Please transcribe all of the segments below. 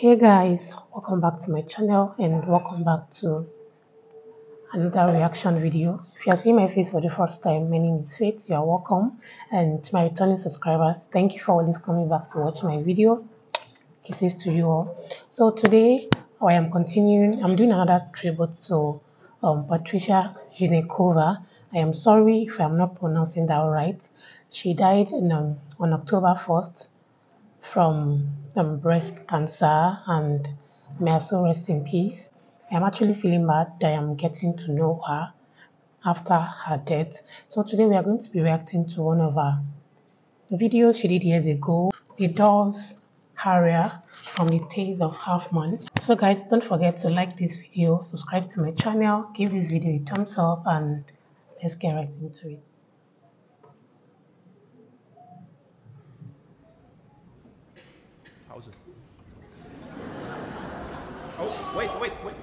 hey guys welcome back to my channel and welcome back to another reaction video. If you are seeing my face for the first time my name is faith you are welcome. And to my returning subscribers thank you for always coming back to watch my video. Kisses to you all. So today i am continuing i'm doing another tribute to um, patricia Zinekova. i am sorry if i'm not pronouncing that right. She died in, um, on october 1st from um, breast cancer and may also rest in peace. I'm actually feeling bad that I'm getting to know her after her death. So today we are going to be reacting to one of her videos she did years ago, The Dolls Aria from the Tales of Hoffmann. So guys, don't forget to like this video, subscribe to my channel, give this video a thumbs up and let's get right into it. Oh, wait, wait, wait,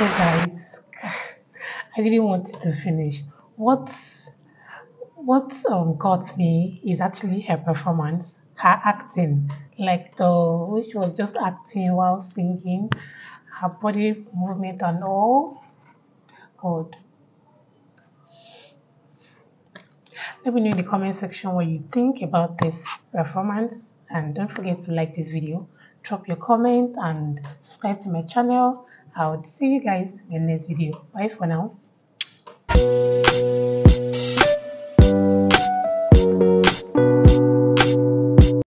So guys, I didn't want to finish. What what um, got me is actually her performance, her acting, like the she was just acting while singing, her body movement and all. God. Let me know in the comment section what you think about this performance and don't forget to like this video, drop your comment and subscribe to my channel. I will see you guys in the next video. Bye for now.